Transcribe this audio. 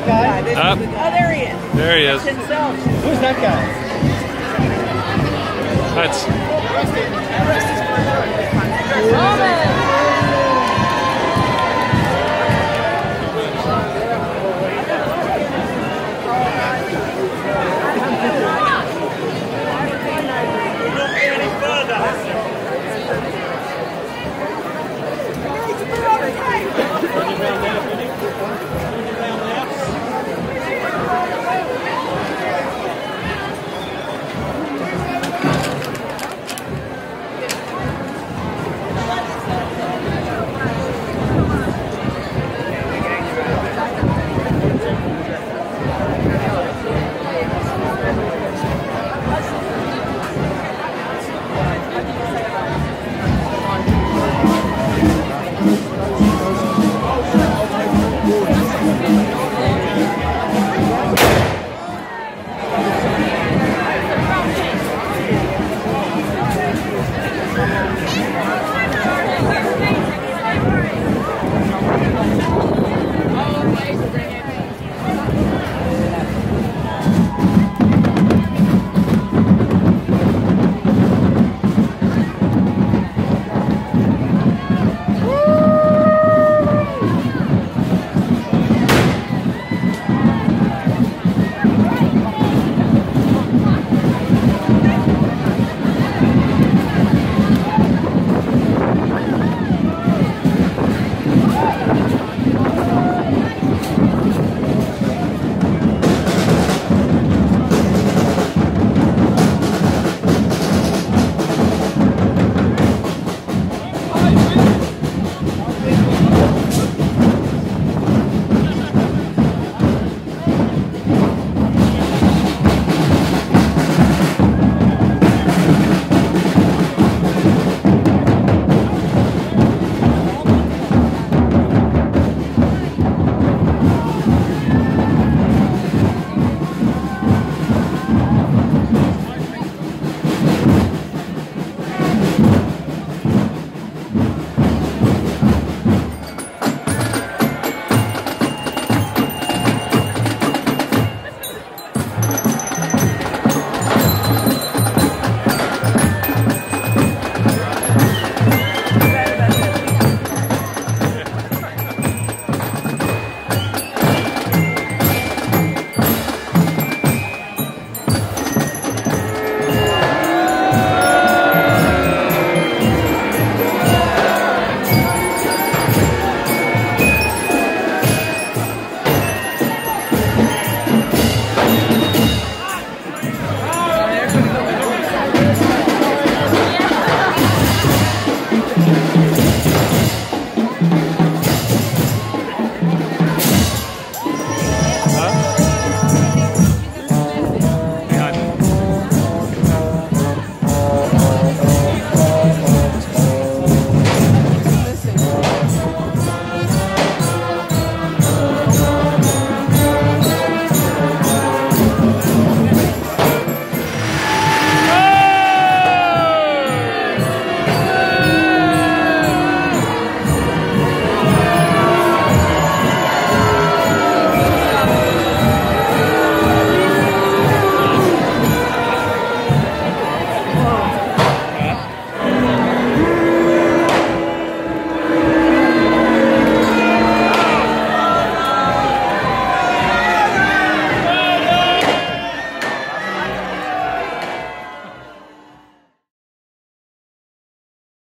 that guy? Up. Oh, there he is. There he is. Who's that guy? That's.